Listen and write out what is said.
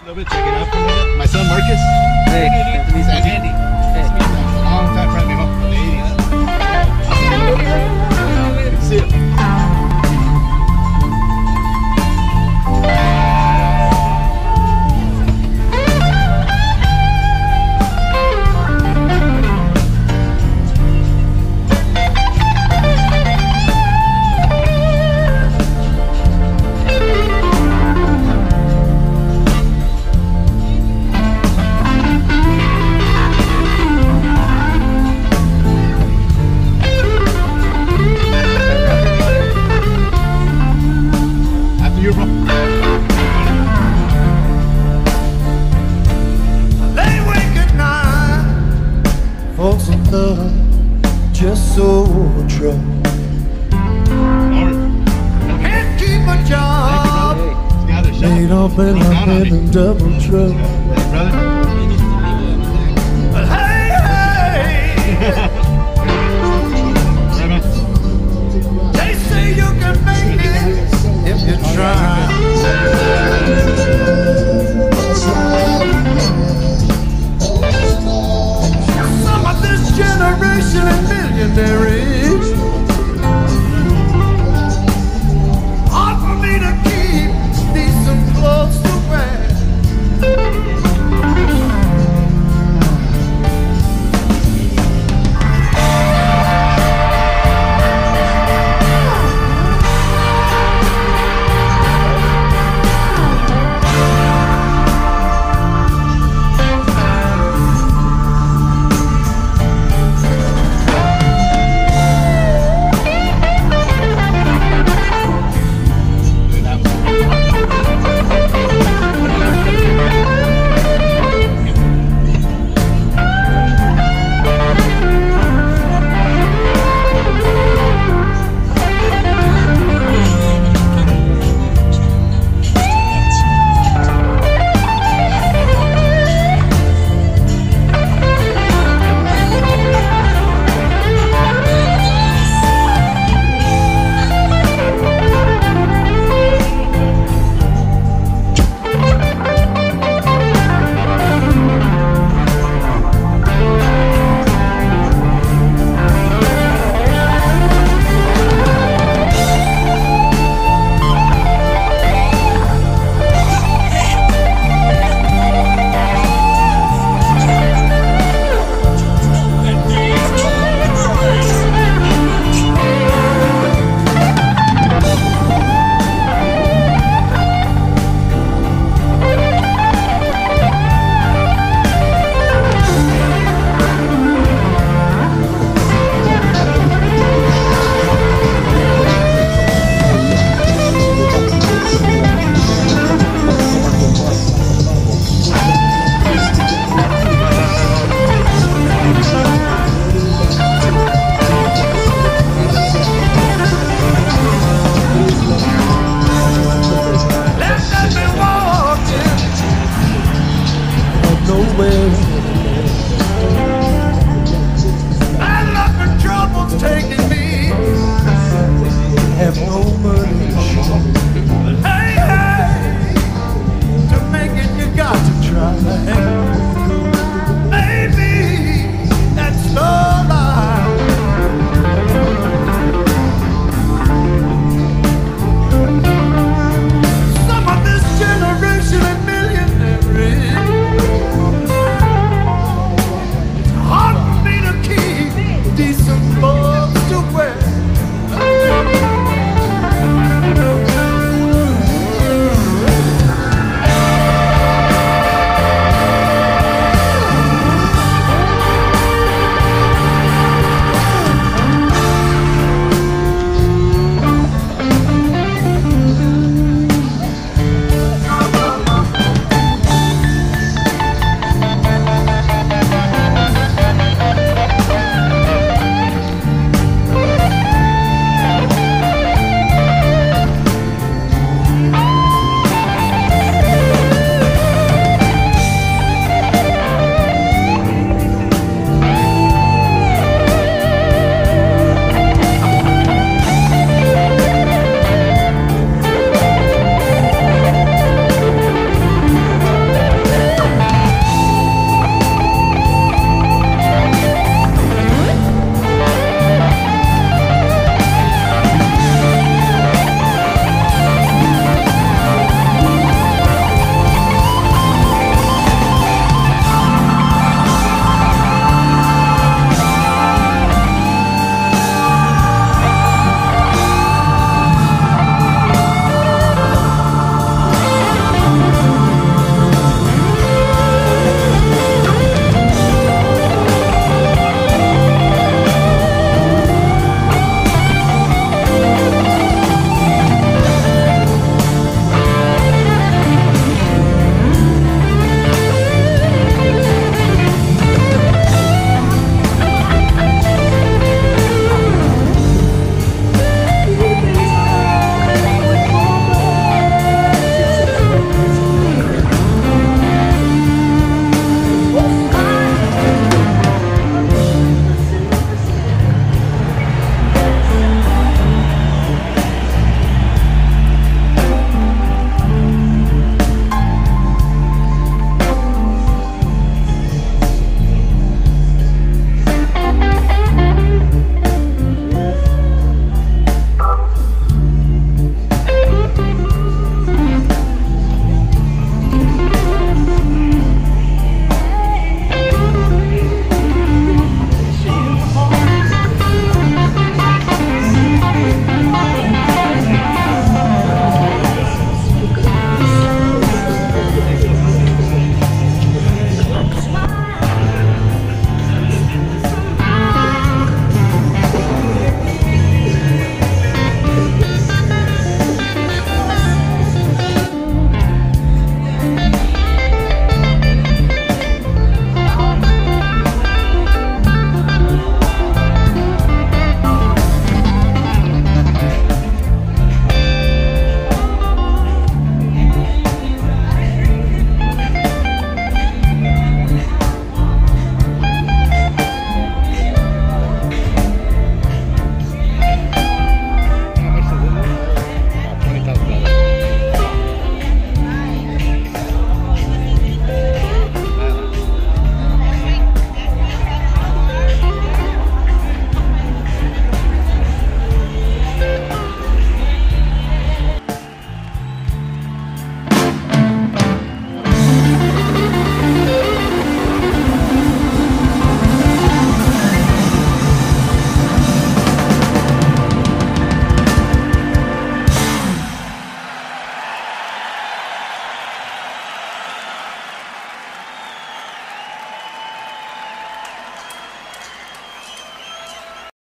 A little bit, check it out for a minute. My son Marcus. Hey, nice to meet you. Andy. A long time friend, amigo. From the 80s. See you. Shop. laid off and Look down I'm in double trouble. Hey. But hey, they say you can make it if you try.